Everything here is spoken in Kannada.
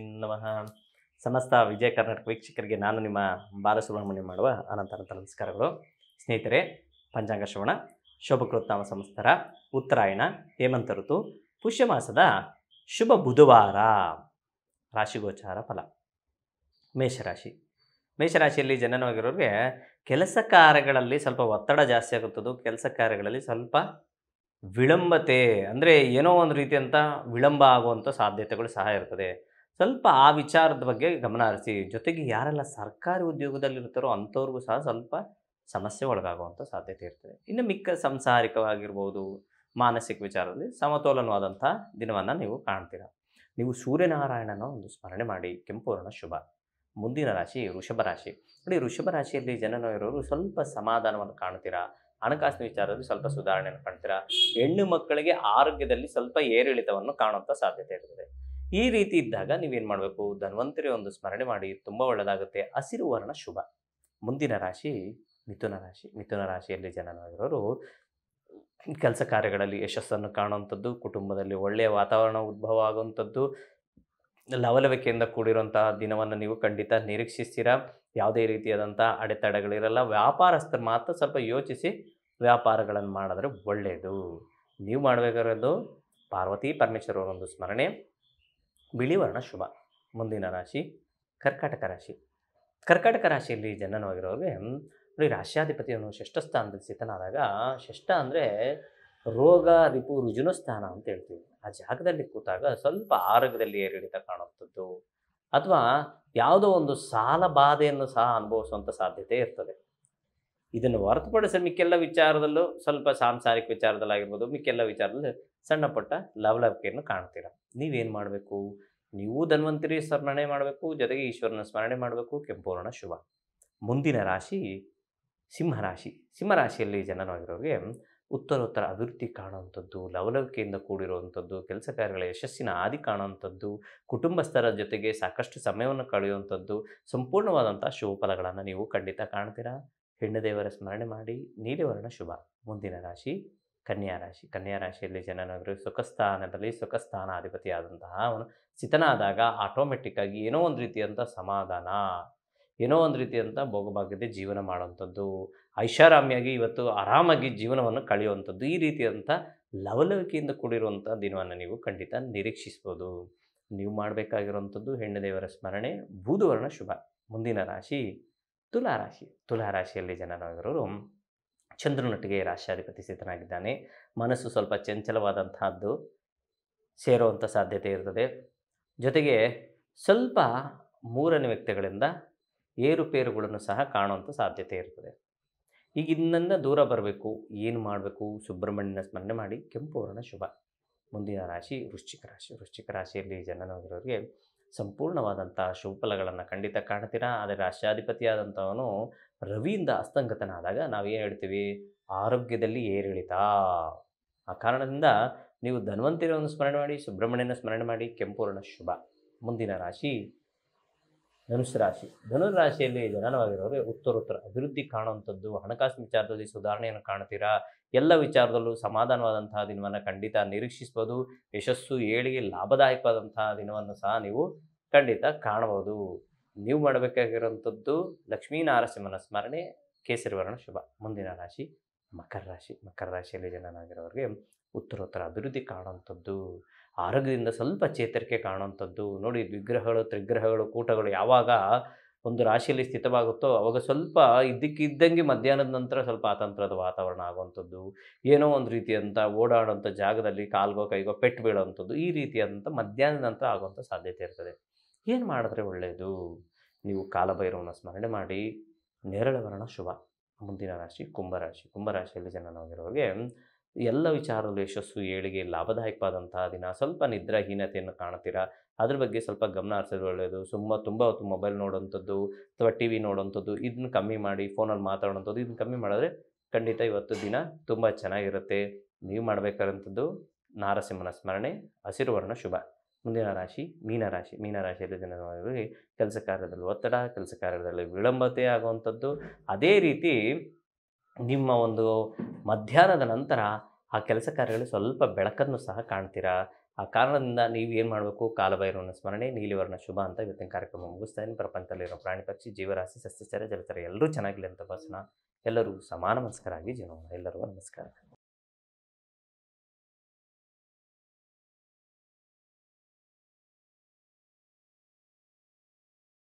ನಮಃ. ಸಮಸ್ತ ವಿಜಯ ಕರ್ನಾಟಕ ವೀಕ್ಷಕರಿಗೆ ನಾನು ನಿಮ್ಮ ಬಾಲಸುಬ್ರಹ್ಮಣ್ಯ ಮಾಡುವ ಅನಂತ ಅನಂತ ನಮಸ್ಕಾರಗಳು. ಸ್ನೇಹಿತರೆ, ಪಂಚಾಂಗ ಶ್ರವಣ, ಶೋಭಕೃತ್ನಾಮ ಸಮಸ್ತರ ಉತ್ತರಾಯಣ, ಹೇಮಂತ ಋತು, ಪುಷ್ಯ ಮಾಸದ ಶುಭ ಬುಧವಾರ. ರಾಶಿಗೋಚಾರ ಫಲ. ಮೇಷರಾಶಿ. ಮೇಷರಾಶಿಯಲ್ಲಿ ಜನನವಾಗಿರೋರಿಗೆ ಕೆಲಸ ಕಾರ್ಯಗಳಲ್ಲಿ ಸ್ವಲ್ಪ ಒತ್ತಡ ಜಾಸ್ತಿ ಆಗುತ್ತದೆ. ಕೆಲಸ ಕಾರ್ಯಗಳಲ್ಲಿ ಸ್ವಲ್ಪ ವಿಳಂಬತೆ, ಅಂದರೆ ಏನೋ ಒಂದು ರೀತಿಯಂಥ ವಿಳಂಬ ಆಗುವಂಥ ಸಾಧ್ಯತೆಗಳು ಸಹ ಇರ್ತದೆ. ಸ್ವಲ್ಪ ಆ ವಿಚಾರದ ಬಗ್ಗೆ ಗಮನ ಹರಿಸಿ. ಜೊತೆಗೆ ಯಾರೆಲ್ಲ ಸರ್ಕಾರಿ ಉದ್ಯೋಗದಲ್ಲಿರ್ತಾರೋ ಅಂಥವ್ರಿಗೂ ಸಹ ಸ್ವಲ್ಪ ಸಮಸ್ಯೆ ಒಳಗಾಗುವಂಥ ಸಾಧ್ಯತೆ ಇರ್ತದೆ. ಇನ್ನು ಮಿಕ್ಕ ಸಂಸಾರಿಕವಾಗಿರ್ಬೋದು, ಮಾನಸಿಕ ವಿಚಾರದಲ್ಲಿ ಸಮತೋಲನವಾದಂಥ ದಿನವನ್ನು ನೀವು ಕಾಣ್ತೀರ. ನೀವು ಸೂರ್ಯನಾರಾಯಣನ ಒಂದು ಸ್ಮರಣೆ ಮಾಡಿ. ಕೆಂಪು ವರ್ಣ ಶುಭ. ಮುಂದಿನ ರಾಶಿ ವೃಷಭ ರಾಶಿ. ನೋಡಿ, ವೃಷಭ ರಾಶಿಯಲ್ಲಿ ಜನನವಿರೋರು ಸ್ವಲ್ಪ ಸಮಾಧಾನವನ್ನು ಕಾಣ್ತೀರಾ. ಹಣಕಾಸಿನ ವಿಚಾರದಲ್ಲಿ ಸ್ವಲ್ಪ ಸುಧಾರಣೆಯನ್ನು ಕಾಣ್ತೀರಾ. ಹೆಣ್ಣು ಮಕ್ಕಳಿಗೆ ಆರೋಗ್ಯದಲ್ಲಿ ಸ್ವಲ್ಪ ಏರಿಳಿತವನ್ನು ಕಾಣುವಂಥ ಸಾಧ್ಯತೆ ಇರ್ತದೆ. ಈ ರೀತಿ ಇದ್ದಾಗ ನೀವೇನು ಮಾಡಬೇಕು? ಧನ್ವಂತರಿ ಒಂದು ಸ್ಮರಣೆ ಮಾಡಿ, ತುಂಬ ಒಳ್ಳೆಯದಾಗುತ್ತೆ ಹಸಿರು ವರ್ಣ ಶುಭ. ಮುಂದಿನ ರಾಶಿ ಮಿಥುನ ರಾಶಿ. ಮಿಥುನ ರಾಶಿಯಲ್ಲಿ ಜನನಾಗಿರೋರು ಕೆಲಸ ಕಾರ್ಯಗಳಲ್ಲಿ ಯಶಸ್ಸನ್ನು ಕಾಣುವಂಥದ್ದು, ಕುಟುಂಬದಲ್ಲಿ ಒಳ್ಳೆಯ ವಾತಾವರಣ ಉದ್ಭವ ಆಗುವಂಥದ್ದು, ಲವಲವಿಕೆಯಿಂದ ಕೂಡಿರುವಂತಹ ದಿನವನ್ನು ನೀವು ಖಂಡಿತ ನಿರೀಕ್ಷಿಸ್ತೀರಾ? ಯಾವುದೇ ರೀತಿಯಾದಂಥ ಅಡೆತಡೆಗಳಿರಲ್ಲ. ವ್ಯಾಪಾರಸ್ಥರು ಮಾತ್ರ ಸ್ವಲ್ಪ ಯೋಚಿಸಿ ವ್ಯಾಪಾರಗಳನ್ನು ಮಾಡಿದ್ರೆ ಒಳ್ಳೆಯದು ನೀವು ಮಾಡಬೇಕಾಗಿರೋದು ಪಾರ್ವತಿ ಪರಮೇಶ್ವರವರ ಒಂದು ಸ್ಮರಣೆ. ಬಿಳಿ ವರ್ಣ ಶುಭ, ಮುಂದಿನ ರಾಶಿ ಕರ್ಕಾಟಕ ರಾಶಿ. ಕರ್ಕಾಟಕ ರಾಶಿಯಲ್ಲಿ ಜನನವಾಗಿರೋರಿಗೆ ನೋಡಿ ರಾಶ್ಯಾಧಿಪತಿಯನ್ನು ಷಷ್ಠ ಸ್ಥಾನದಲ್ಲಿ ಸ್ಥಿತನಾದಾಗ ಷಷ್ಠ ಅಂದರೆ ರೋಗ, ರಿಪು, ರುಜುನ ಸ್ಥಾನ ಅಂತ ಹೇಳ್ತೀವಿ. ಆ ಜಾಗದಲ್ಲಿ ಕೂತಾಗ ಸ್ವಲ್ಪ ಆರೋಗ್ಯದಲ್ಲಿ ಏರಿಳಿತ ಕಾಣುವಂಥದ್ದು, ಅಥವಾ ಯಾವುದೋ ಒಂದು ಸಾಲ ಬಾಧೆಯನ್ನು ಸಹ ಅನುಭವಿಸುವಂಥ ಸಾಧ್ಯತೆ ಇರ್ತದೆ. ಇದನ್ನು ಹೊರತುಪಡಿಸಿ ಮಿಕ್ಕೆಲ್ಲ ವಿಚಾರದಲ್ಲೂ ಸ್ವಲ್ಪ ಸಾಂಸಾರಿಕ ವಿಚಾರದಲ್ಲಾಗಿರ್ಬೋದು, ಮಿಕ್ಕೆಲ್ಲ ವಿಚಾರದಲ್ಲಿ ಸಣ್ಣ ಪುಟ್ಟ ಲವಲವಿಕೆಯನ್ನು ಕಾಣ್ತೀರ? ನೀವೇನು ಮಾಡಬೇಕು? ನೀವು ಧನ್ವಂತರಿ ಸ್ಮರಣೆ ಮಾಡಬೇಕು, ಜೊತೆಗೆ ಈಶ್ವರನ ಸ್ಮರಣೆ ಮಾಡಬೇಕು ಕೆಂಪೂರ್ಣ ಶುಭ. ಮುಂದಿನ ರಾಶಿ ಸಿಂಹರಾಶಿ ಸಿಂಹರಾಶಿಯಲ್ಲಿ ಜನನವಾಗಿರೋರಿಗೆ ಉತ್ತರೋತ್ತರ ಅಭಿವೃದ್ಧಿ ಕಾಣುವಂಥದ್ದು, ಲವಲವಿಕೆಯಿಂದ ಕೂಡಿರುವಂಥದ್ದು, ಕೆಲಸ ಕಾರ್ಯಗಳ ಯಶಸ್ಸಿನ ಆದಿ ಕಾಣುವಂಥದ್ದು, ಕುಟುಂಬಸ್ಥರ ಜೊತೆಗೆ ಸಾಕಷ್ಟು ಸಮಯವನ್ನು ಕಳೆಯುವಂಥದ್ದು ಸಂಪೂರ್ಣವಾದಂಥ ಶುಭ ಫಲಗಳನ್ನು ನೀವು ಖಂಡಿತ ಕಾಣ್ತೀರಾ? ಹೆಣ್ಣು ದೇವರ ಸ್ಮರಣೆ ಮಾಡಿ ನೀಲಿವರ್ಣ ಶುಭ. ಮುಂದಿನ ರಾಶಿ ಕನ್ಯಾ ರಾಶಿ. ಕನ್ಯಾ ರಾಶಿಯಲ್ಲಿ ಜನನವರು ಸುಖಸ್ಥಾನದಲ್ಲಿ ಸುಖಸ್ಥಾನಾಧಿಪತಿಯಾದಂತಹ ಅವನು ಸ್ಥಿತನಾದಾಗ ಆಟೋಮೆಟಿಕ್ಕಾಗಿ ಏನೋ ಒಂದು ರೀತಿಯಂಥ ಸಮಾಧಾನ, ಏನೋ ಒಂದು ರೀತಿಯಂಥ ಭೋಗಭಾಗ್ಯತೆ ಜೀವನ ಮಾಡುವಂಥದ್ದು, ಐಷಾರಾಮಿಯಾಗಿ ಇವತ್ತು ಆರಾಮಾಗಿ ಜೀವನವನ್ನು ಕಳೆಯುವಂಥದ್ದು, ಈ ರೀತಿಯಂಥ ಲವಲವಿಕೆಯಿಂದ ಕೂಡಿರುವಂಥ ದಿನವನ್ನು ನೀವು ಖಂಡಿತ ನಿರೀಕ್ಷಿಸ್ಬೋದು. ನೀವು ಮಾಡಬೇಕಾಗಿರುವಂಥದ್ದು ಹೆಣ್ಣು ದೇವರ ಸ್ಮರಣೆ ಬೂದುವರ್ಣ ಶುಭ. ಮುಂದಿನ ರಾಶಿ ತುಲಾರಾಶಿ, ತುಲಾರಾಶಿಯಲ್ಲಿ ಜನರಾಗಿರೋರು ಚಂದ್ರನೊಟ್ಟಿಗೆ ರಾಶ್ಯಾಧಿಪತಿ ಸ್ಥಿತನಾಗಿದ್ದಾನೆ ಮನಸ್ಸು ಸ್ವಲ್ಪ ಚಂಚಲವಾದಂತಹದ್ದು ಸೇರುವಂಥ ಸಾಧ್ಯತೆ ಇರ್ತದೆ. ಜೊತೆಗೆ ಸ್ವಲ್ಪ ಮೂರನೇ ವ್ಯಕ್ತಿಗಳಿಂದ ಏರುಪೇರುಗಳನ್ನು ಸಹ ಕಾಣುವಂಥ ಸಾಧ್ಯತೆ ಇರ್ತದೆ. ಈಗ ಇನ್ನಿಂದ ದೂರ ಬರಬೇಕು, ಏನು ಮಾಡಬೇಕು? ಸುಬ್ರಹ್ಮಣ್ಯನ ಸ್ಮರಣೆ ಮಾಡಿ ಕೆಂಪು ವರ್ಣ ಶುಭ. ಮುಂದಿನ ರಾಶಿ ವೃಶ್ಚಿಕ ರಾಶಿ. ವೃಶ್ಚಿಕ ರಾಶಿಯಲ್ಲಿ ಜನನವಾಗಿರೋರಿಗೆ ಸಂಪೂರ್ಣವಾದಂಥ ಶುಭ ಫಲಗಳನ್ನು ಖಂಡಿತ ಕಾಣ್ತೀರಾ? ಆದರೆ ರಾಷ್ಟ್ರಾಧಿಪತಿಯಾದಂಥವನು ರವಿಯಿಂದ ಅಸ್ತಂಗತನಾದಾಗ ಏನು ಹೇಳ್ತೀವಿ? ಆರೋಗ್ಯದಲ್ಲಿ ಏರಿಳಿತ. ಆ ಕಾರಣದಿಂದ ನೀವು ಧನ್ವಂತರಿಯನ್ನು ಸ್ಮರಣೆ ಮಾಡಿ, ಸುಬ್ರಹ್ಮಣ್ಯನ ಸ್ಮರಣೆ ಮಾಡಿ ಕೆಂಪೂರ್ಣ ಶುಭ. ಮುಂದಿನ ರಾಶಿ ಧನುಸ್ ರಾಶಿ. ಧನುರ್ ರಾಶಿಯಲ್ಲಿ ಜನನವಾಗಿರೋರು ಉತ್ತರೋತ್ತರ. ಅಭಿವೃದ್ಧಿ ಕಾಣುವಂಥದ್ದು ಹಣಕಾಸು ವಿಚಾರದಲ್ಲಿ ಸುಧಾರಣೆಯನ್ನು ಕಾಣ್ತೀರಾ? ಎಲ್ಲ ವಿಚಾರದಲ್ಲೂ ಸಮಾಧಾನವಾದಂತಹ ದಿನವನ್ನು ಖಂಡಿತ ನಿರೀಕ್ಷಿಸ್ಬೋದು. ಯಶಸ್ಸು ಏಳಿಗೆ ಲಾಭದಾಯಕವಾದಂತಹ ದಿನವನ್ನು ಸಹ ನೀವು ಖಂಡಿತ ಕಾಣಬಹುದು. ನೀವು ಮಾಡಬೇಕಾಗಿರುವಂಥದ್ದು ಲಕ್ಷ್ಮೀನಾರಸಿಂಹನ ಸ್ಮರಣೆ ಕೇಸರಿ ವರ್ಣ ಶುಭ. ಮುಂದಿನ ರಾಶಿ ಮಕರ ರಾಶಿ. ಮಕರ ರಾಶಿಯಲ್ಲಿ ಜನನಾಗಿರೋರಿಗೆ ಉತ್ತರೋತ್ತರ ಅಭಿವೃದ್ಧಿ ಕಾಣುವಂಥದ್ದು, ಆರೋಗ್ಯದಿಂದ ಸ್ವಲ್ಪ ಚೇತರಿಕೆ ಕಾಣುವಂಥದ್ದು. ನೋಡಿ ವಿಗ್ರಹಗಳು ತ್ರಿಗ್ರಹಗಳು, ಕೂಟಗಳು ಯಾವಾಗ ಒಂದು ರಾಶಿಯಲ್ಲಿ ಸ್ಥಿತವಾಗುತ್ತೋ ಅವಾಗ ಸ್ವಲ್ಪ ಇದ್ದಕ್ಕಿದ್ದಂಗೆ ಮಧ್ಯಾಹ್ನದ ನಂತರ ಸ್ವಲ್ಪ ಆತಂತ್ರದ ವಾತಾವರಣ ಆಗುವಂಥದ್ದು. ಏನೋ ಒಂದು ರೀತಿಯಂಥ ಓಡಾಡುವಂಥ ಜಾಗದಲ್ಲಿ ಕಾಲ್ಗೋ, ಕೈಗೋ ಪೆಟ್ಟು ಬೀಳುವಂಥದ್ದು ಈ ರೀತಿಯಾದಂಥ ಮಧ್ಯಾಹ್ನದ ನಂತರ ಆಗುವಂಥ ಸಾಧ್ಯತೆ ಇರ್ತದೆ. ಏನು ಮಾಡಿದ್ರೆ ಒಳ್ಳೆಯದು ನೀವು ಕಾಲಭೈರವನ ಸ್ಮರಣೆ ಮಾಡಿ. ನೇರಳೆ ವರ್ಣ ಶುಭ. ಮುಂದಿನ ರಾಶಿ ಕುಂಭರಾಶಿ ಕುಂಭರಾಶಿಯಲ್ಲಿ ಜನನವಾಗಿರೋರಿಗೆ ಎಲ್ಲ ವಿಚಾರದಲ್ಲೂ ಯಶಸ್ಸು, ಏಳಿಗೆ ಲಾಭದಾಯಕವಾದಂತಹ ದಿನ. ಸ್ವಲ್ಪ ನಿದ್ರಾಹೀನತೆಯನ್ನು ಕಾಣ್ತೀರಾ ಅದ್ರ ಬಗ್ಗೆ ಸ್ವಲ್ಪ ಗಮನ ಹರಿಸೋದು ಒಳ್ಳೆಯದು ಸುಮ್ಮ ತುಂಬ ಹೊತ್ತು ಮೊಬೈಲ್ ನೋಡೋಂಥದ್ದು ಅಥವಾ ಟಿ ವಿ ನೋಡೋವಂಥದ್ದು ಇದನ್ನ ಕಮ್ಮಿ ಮಾಡಿ, ಫೋನಲ್ಲಿ ಮಾತಾಡೋವಂಥದ್ದು ಇದನ್ನ ಕಮ್ಮಿ ಮಾಡಿದ್ರೆ ಖಂಡಿತ ಇವತ್ತು ದಿನ ತುಂಬ ಚೆನ್ನಾಗಿರುತ್ತೆ. ನೀವು ಮಾಡಬೇಕಾದಂಥದ್ದು ನಾರಸಿಂಹನ ಸ್ಮರಣೆ ಹಸಿರು ವರ್ಣ ಶುಭ. ಮುಂದಿನ ರಾಶಿ ಮೀನರಾಶಿ ಮೀನರಾಶಿಯಲ್ಲಿ ಜನರಿಗೆ ಕೆಲಸ ಕಾರ್ಯದಲ್ಲಿ ಒತ್ತಡ, ಕೆಲಸ ಕಾರ್ಯದಲ್ಲಿ ವಿಳಂಬತೆ ಆಗುವಂಥದ್ದು. ಅದೇ ರೀತಿ ನಿಮ್ಮ ಒಂದು ಮಧ್ಯಾಹ್ನದ ನಂತರ ಆ ಕೆಲಸ ಕಾರ್ಯಗಳು ಸ್ವಲ್ಪ ಬೆಳಕನ್ನು ಸಹ ಕಾಣ್ತೀರಾ? ಆ ಕಾರಣದಿಂದ ನೀವು ಏನು ಮಾಡಬೇಕು? ಕಾಲಭೈರವನ ಸ್ಮರಣೆ, ನೀಲಿವರ್ಣ ಶುಭ ಅಂತ ಇವತ್ತಿನ ಕಾರ್ಯಕ್ರಮ ಮುಗಿಸ್ತಾ ಇದ್ದೀನಿ. ಪ್ರಪಂಚದಲ್ಲಿರೋ ಪ್ರಾಣಿ ಪಕ್ಷಿ, ಜೀವರಾಶಿ, ಸಸ್ಯಚರ, ಜಲಚರ ಎಲ್ಲರೂ ಚೆನ್ನಾಗಿಲ್ಲ ಅಂತ ಭಾಷಣ ಎಲ್ಲರೂ ಸಮಾನ ಮನಸ್ಕರಾಗಿ ಜೀವನ ಎಲ್ಲರಿಗೂ ನಮಸ್ಕಾರ.